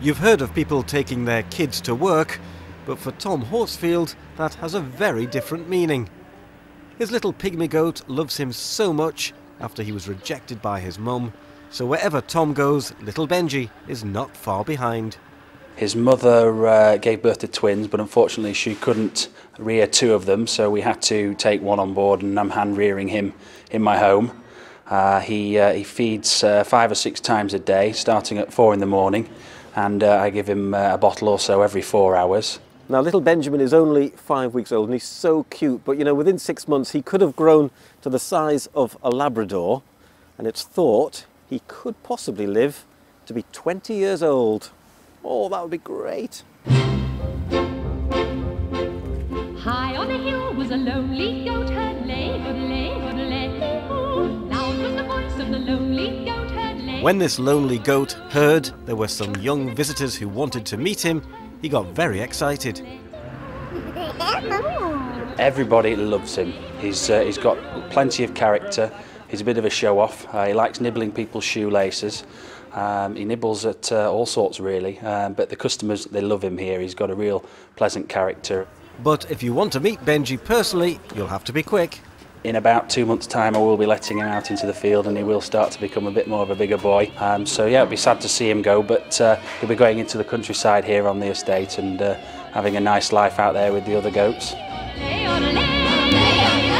You've heard of people taking their kids to work, but for Tom Horsfield, that has a very different meaning. His little pygmy goat loves him so much after he was rejected by his mum, so wherever Tom goes, little Benji is not far behind. His mother uh, gave birth to twins, but unfortunately she couldn't rear two of them, so we had to take one on board, and I'm hand rearing him in my home. Uh, he, uh, he feeds uh, five or six times a day, starting at four in the morning, and uh, I give him uh, a bottle or so every four hours. Now, little Benjamin is only five weeks old and he's so cute, but you know, within six months he could have grown to the size of a Labrador, and it's thought he could possibly live to be 20 years old. Oh, that would be great. High on a hill was a lonely goat herd, lay, lay, lay, When this lonely goat heard there were some young visitors who wanted to meet him, he got very excited. Everybody loves him. He's, uh, he's got plenty of character. He's a bit of a show off. Uh, he likes nibbling people's shoelaces. Um, he nibbles at uh, all sorts really, um, but the customers, they love him here. He's got a real pleasant character. But if you want to meet Benji personally, you'll have to be quick. In about two months' time, I will be letting him out into the field and he will start to become a bit more of a bigger boy. Um, so, yeah, it'll be sad to see him go, but uh, he'll be going into the countryside here on the estate and uh, having a nice life out there with the other goats. Lay,